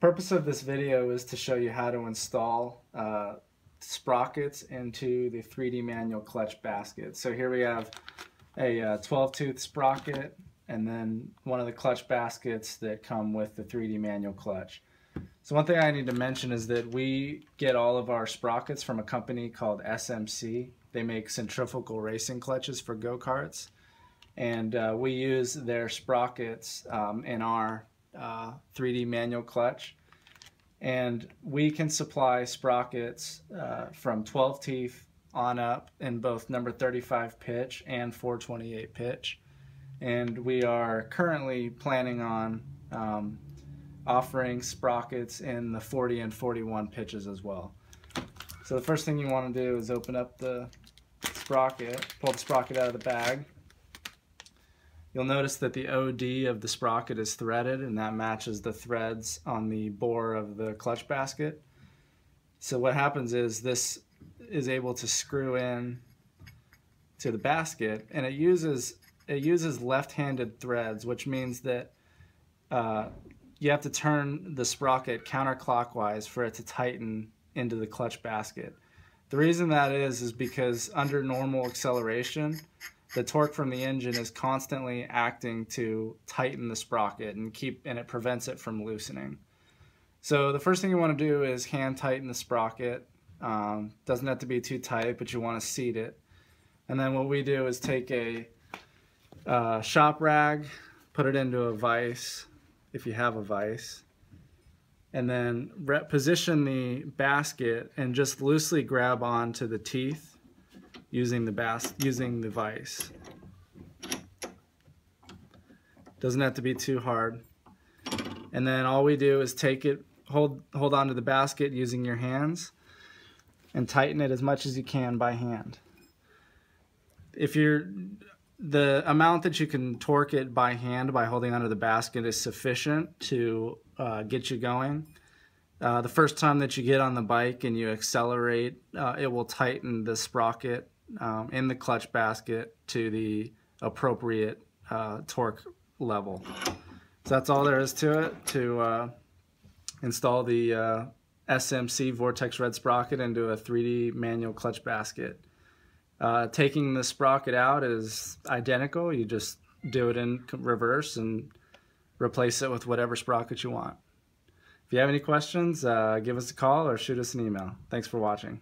Purpose of this video is to show you how to install uh, sprockets into the 3D manual clutch basket. So here we have a uh, 12 tooth sprocket and then one of the clutch baskets that come with the 3D manual clutch. So one thing I need to mention is that we get all of our sprockets from a company called SMC. They make centrifugal racing clutches for go-karts. And uh, we use their sprockets um, in our uh, 3D manual clutch. And we can supply sprockets uh, from 12 teeth on up in both number 35 pitch and 428 pitch. And we are currently planning on um, offering sprockets in the 40 and 41 pitches as well. So the first thing you want to do is open up the sprocket, pull the sprocket out of the bag. You'll notice that the OD of the sprocket is threaded and that matches the threads on the bore of the clutch basket. So what happens is this is able to screw in to the basket and it uses it uses left-handed threads which means that uh, you have to turn the sprocket counterclockwise for it to tighten into the clutch basket. The reason that is is because under normal acceleration the torque from the engine is constantly acting to tighten the sprocket and keep and it prevents it from loosening. So the first thing you want to do is hand tighten the sprocket. Um, doesn't have to be too tight, but you want to seat it. And then what we do is take a uh, shop rag, put it into a vise, if you have a vise, and then position the basket and just loosely grab onto the teeth using the bas using the vise. Doesn't have to be too hard. And then all we do is take it, hold, hold onto the basket using your hands and tighten it as much as you can by hand. If you're, the amount that you can torque it by hand by holding onto the basket is sufficient to uh, get you going. Uh, the first time that you get on the bike and you accelerate, uh, it will tighten the sprocket um, in the clutch basket to the appropriate uh, torque level. So that's all there is to it to uh, install the uh, SMC Vortex Red Sprocket into a 3D manual clutch basket. Uh, taking the sprocket out is identical. You just do it in reverse and replace it with whatever sprocket you want. If you have any questions, uh, give us a call or shoot us an email. Thanks for watching.